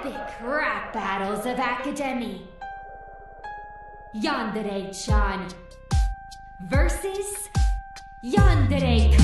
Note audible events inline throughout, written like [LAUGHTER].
epic rap battles of Academy. Yandere-chan versus Yandere-kun.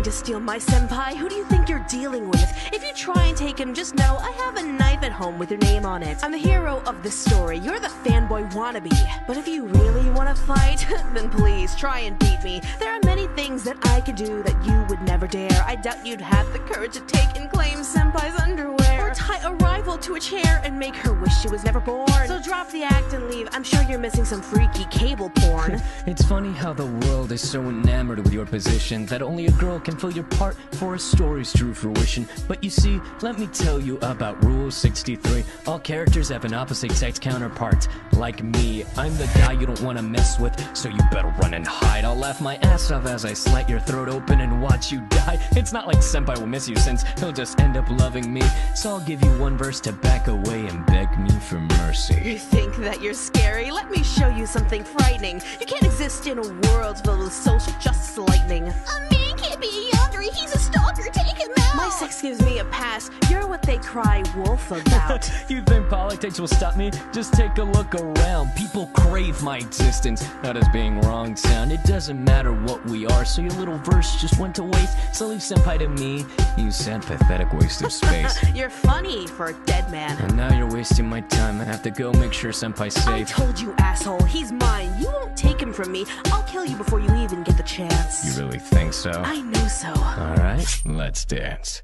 Trying to steal my senpai? Who do you think you're dealing with? If you try and take him, just know I have a knife at home with your name on it. I'm the hero of this story. You're the fanboy wannabe. But if you really want to fight, [LAUGHS] then please try and beat me. There are many things that I could do that you would never dare. I doubt you'd have the courage to take and claim senpai's underwear. Tie a rival to a chair and make her wish she was never born. So drop the act and leave. I'm sure you're missing some freaky cable porn. [LAUGHS] It's funny how the world is so enamored with your position that only a girl can fill your part for a story's true fruition. But you see, let me tell you about Rule 63. All characters have an opposite sex counterpart. Like me, I'm the guy you don't want to mess with, so you better run and hide. I'll laugh my ass off as I slit your throat open and watch you die. It's not like Senpai will miss you since he'll just end up loving me. So I'll give you one verse to back away and beg me for mercy. You think that you're scary? Let me show you something frightening. You can't exist in a world filled with social justice lightning. A man can't be a yandere, he's a stalker, take him sex gives me a pass. You're what they cry wolf about. [LAUGHS] you think politics will stop me? Just take a look around. People crave my existence, not as being wrong sound. It doesn't matter what we are, so your little verse just went to waste. So leave senpai to me, you sad pathetic waste of space. [LAUGHS] you're funny for a dead man. and now you're wasting my time. I have to go make sure senpai's safe. I told you, asshole. He's mine. You won't take him from me. I'll kill you before you even get the chance. You really think so? I know so. Alright, let's dance.